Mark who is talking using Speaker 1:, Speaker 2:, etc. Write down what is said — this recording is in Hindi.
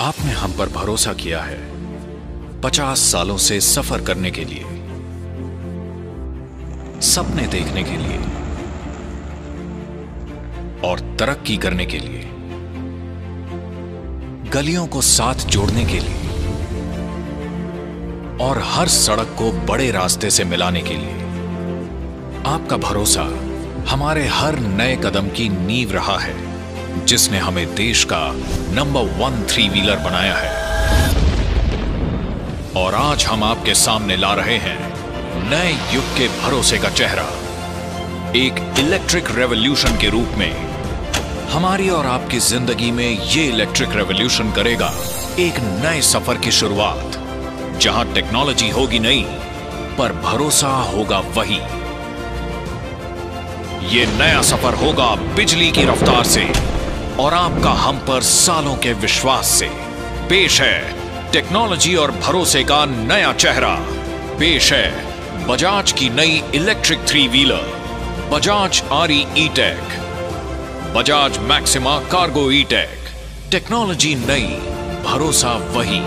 Speaker 1: आपने हम पर भरोसा किया है पचास सालों से सफ़र करने के लिए, सपने देखने के लिए और तरक्की करने के लिए, गलियों को साथ जोड़ने के लिए और हर सड़क को बड़े रास्ते से मिलाने के लिए। आपका भरोसा हमारे हर नए कदम की नींव रहा है। जिसने हमें देश का नंबर वन थ्री व्हीलर बनाया है। और आज हम आपके सामने ला रहे हैं नए युग के भरोसे का चेहरा। एक इलेक्ट्रिक रेवोल्यूशन के रूप में हमारी और आपकी ज़िंदगी में ये इलेक्ट्रिक रेवोल्यूशन करेगा एक नए सफ़र की शुरुआत। जहाँ टेक्नोलॉजी होगी नहीं, पर भरोसा होगा वही। ये नया सफ़र होगा बिजली की रफ्तार से। और आपका हम पर सालों के विश्वास से। पेश है टेक्नोलॉजी और भरोसे का नया चेहरा। पेश है बजाज की नई electric three wheeler, Bajaj RE e tech Bajaj Maxima cargo e tech technology नई, भरोसा वही।